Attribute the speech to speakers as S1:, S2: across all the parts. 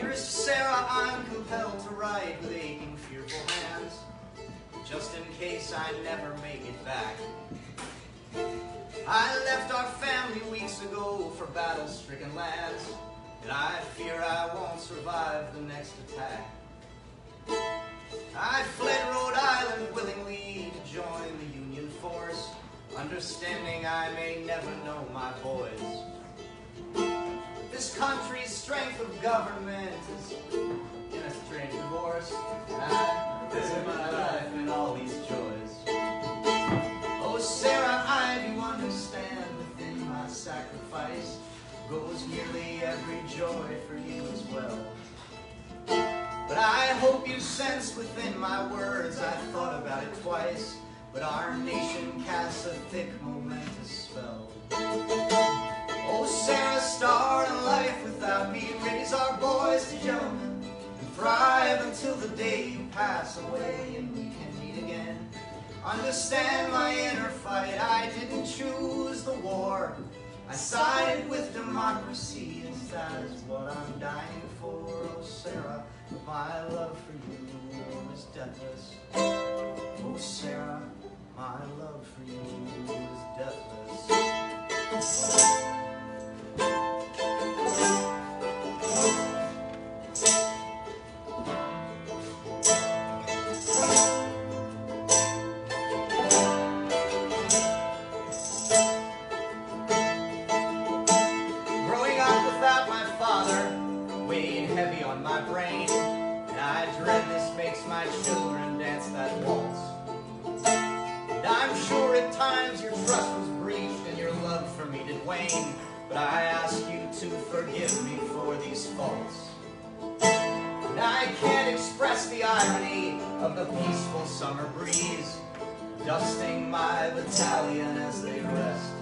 S1: Dearest Sarah, I'm compelled to write with aching, fearful hands, just in case I never make it back. I left our family weeks ago for battle-stricken lands, and I fear I won't survive the next attack. I fled Rhode Island willingly to join the Union force, understanding I may never know my boys. This country's strength of government is in a strange divorce, and I visit my life in all these joys. Oh, Sarah, I do understand within my sacrifice goes nearly every joy for you as well. But I hope you sense within my words I thought about it twice, but our nation casts a thick, until the day you pass away and we can meet again. Understand my inner fight, I didn't choose the war. I sided with democracy, and that is what I'm dying for. Oh, Sarah, my love for you is deathless. Oh, Sarah, my love for you is deathless. My children dance that waltz. And I'm sure at times your trust was breached and your love for me did wane, but I ask you to forgive me for these faults. And I can't express the irony of the peaceful summer breeze, dusting my battalion as they rest.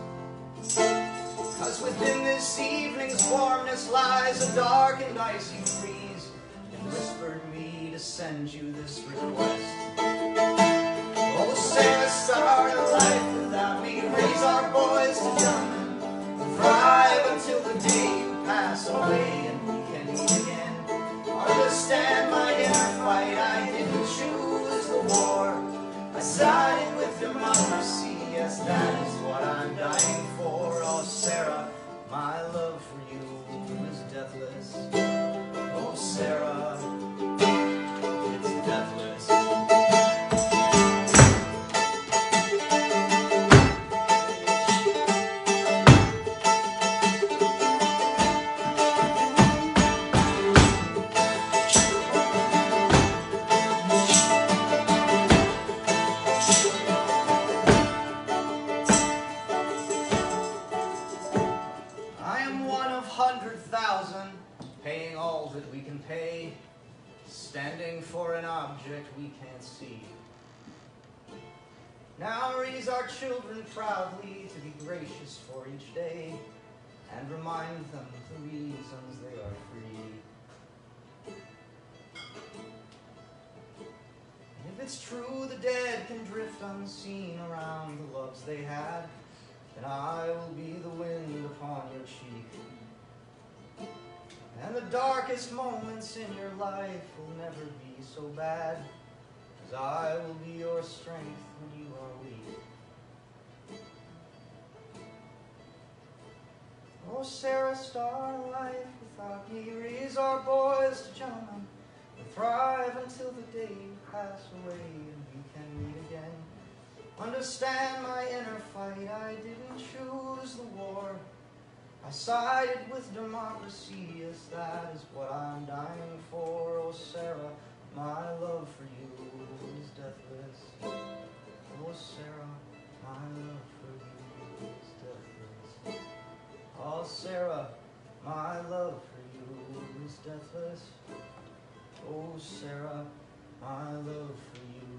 S1: Cause within this evening's warmness lies a dark and icy breeze, send you this request. Oh, Sarah, star of life without me, raise our boys to gentlemen, thrive until the day you pass away and we can meet again. Understand my inner fight, I didn't choose the war. I sided with democracy, yes, that is what I'm dying for. Oh, Sarah, my love for you is deathless. Oh, Sarah, hundred thousand, paying all that we can pay, standing for an object we can't see. Now raise our children proudly to be gracious for each day, and remind them the reasons they are free. If it's true the dead can drift unseen around the loves they had, darkest moments in your life will never be so bad, as I will be your strength when you are weak. Oh, Sarah, star of life, without me, raise our boys to gentlemen, and thrive until the day you pass away and we can meet again. Understand my inner fight, I didn't choose the war. I sided with democracy, yes, that is what I'm dying for. Oh, Sarah, my love for you is deathless. Oh, Sarah, my love for you is deathless. Oh, Sarah, my love for you is deathless. Oh, Sarah, my love for you.